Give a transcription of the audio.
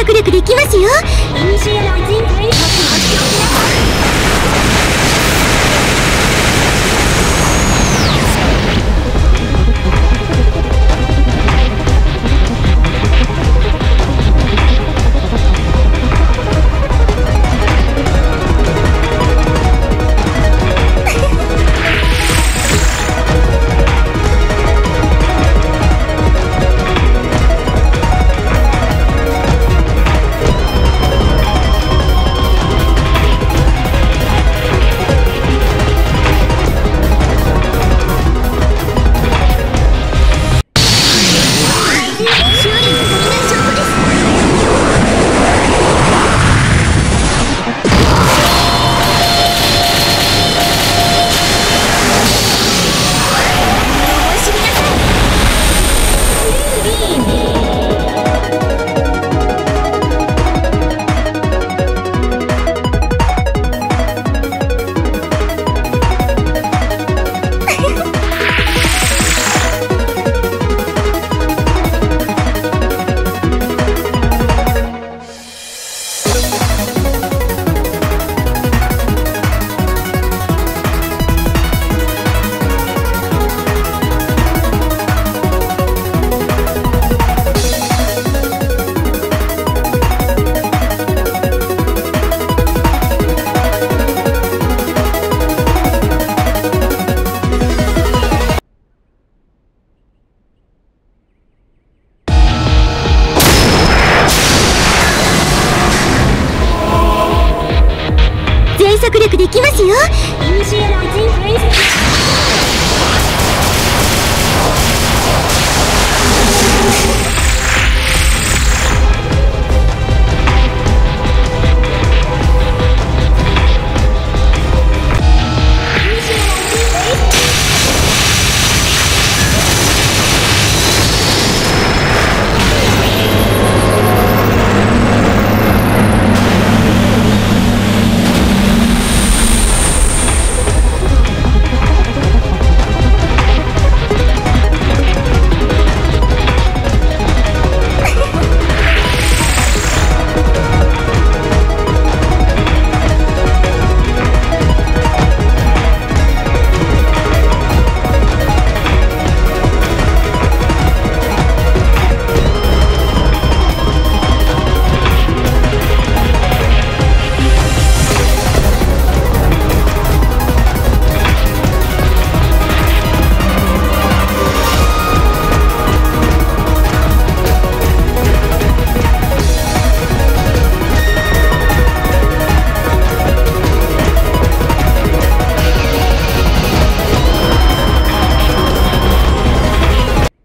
速力できますよ。イニシエ人速力できますよ。